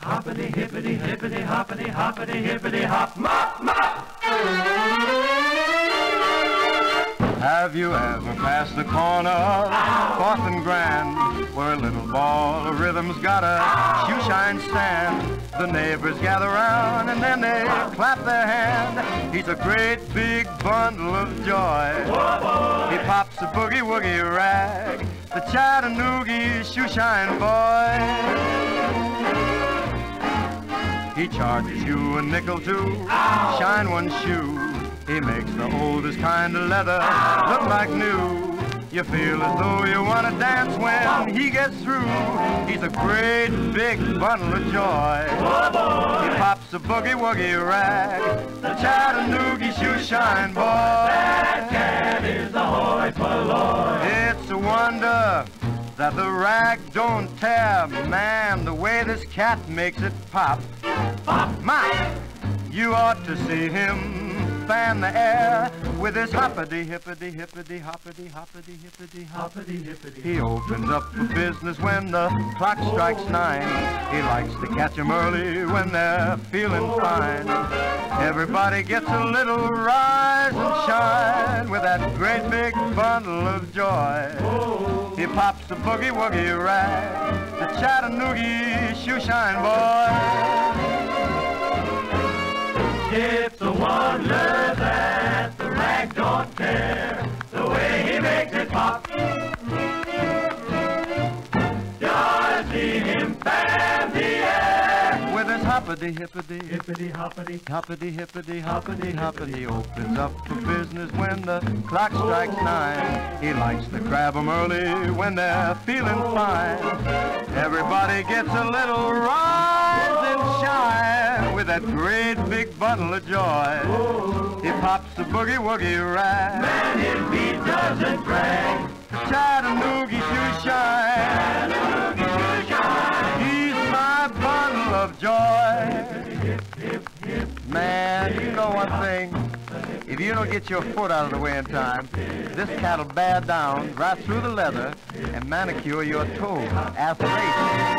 Hoppity hippity hippity hoppity hoppity hippity hop mop mop. Have you ever passed the corner, Fourth and Grand, where a little ball of rhythm's got a shoe shine stand? The neighbors gather round and then they clap their hand. He's a great big bundle of joy. He pops a boogie woogie rag, the Chattanoogie shoe shine boy. He charges you a nickel to shine one shoe. He makes the oldest kind of leather look like new. You feel as though you want to dance when he gets through. He's a great big bundle of joy. He pops a boogie woogie rag, the Chattanoogie shoe shine boy. That the rag don't tear. Man, the way this cat makes it pop. Pop! My, you ought to see him fan the air with his hoppity hippity hippity hoppity hoppity hippity Hoppity hippity. He opens up for business when the clock strikes nine. He likes to catch 'em early when they're feeling fine. Everybody gets a little rise and shine with that great big bundle of joy. He pops the boogie woogie rag, the Chattanoogie shoe shine boy. It's a wonder that the rag don't tear hoppity hippity Hippity hoppity. Hoppity hippity hoppity hoppity opens up for business when the clock strikes oh. nine. He likes to grab 'em early when they're feeling fine. Everybody gets a little rise and shine with that great big bundle of joy. Oh. He pops the boogie woogie rag, And Man, you know one thing. If you don't get your foot out of the way in time, this cat'll bear down right through the leather and manicure your toes. Aspirations.